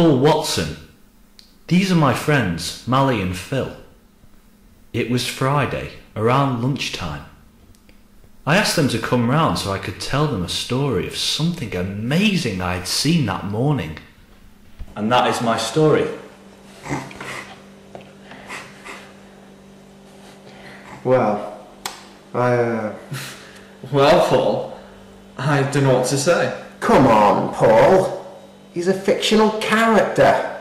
Paul Watson. These are my friends, Mally and Phil. It was Friday, around lunchtime. I asked them to come round so I could tell them a story of something amazing I had seen that morning. And that is my story. Well, I, uh... Well, Paul, I don't know what to say. Come on, Paul. He's a fictional character.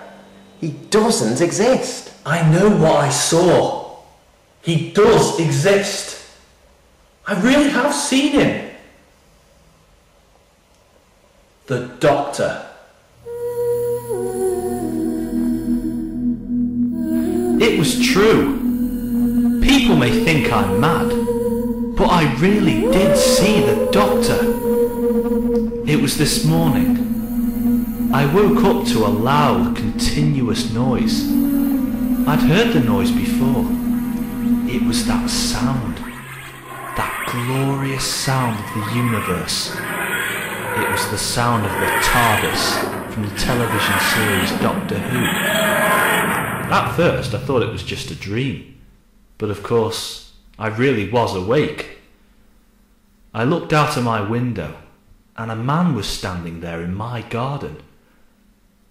He doesn't exist. I know what I saw. He does exist. I really have seen him. The Doctor. It was true. People may think I'm mad, but I really did see the Doctor. It was this morning. I woke up to a loud, continuous noise. I'd heard the noise before. It was that sound. That glorious sound of the universe. It was the sound of the TARDIS from the television series Doctor Who. At first I thought it was just a dream. But of course, I really was awake. I looked out of my window and a man was standing there in my garden.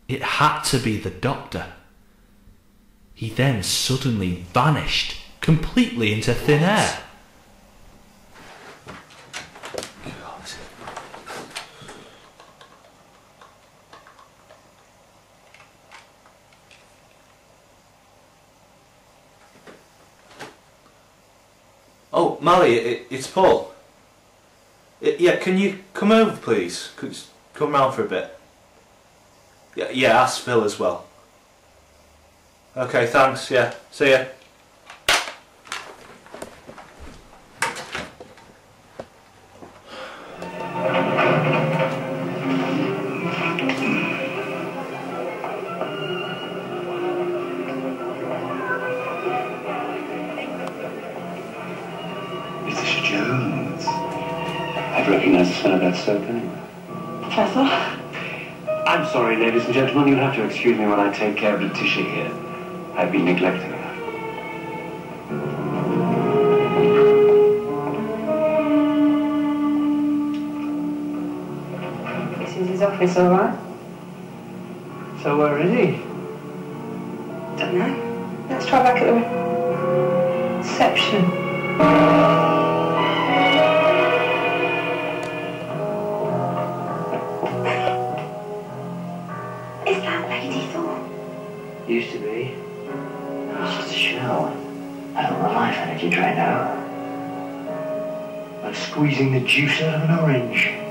It had to be the doctor. He then suddenly vanished completely into thin air. Oh, Mally, it, it's Paul. It, yeah, can you come over, please? Come round for a bit? Yeah, yeah, ask Phil as well. Okay, thanks, yeah. See ya. Mrs. Jones. I've recognized the smell of that soap anywhere. Professor? I'm sorry, ladies and gentlemen. You'll have to excuse me when I take care of Letitia here. I've been neglecting her. This is his office, all right? So where is he? Don't know. Let's try back at the reception. Used to be. It's just a shell. I don't the life energy drained out. Like squeezing the juice out of an orange.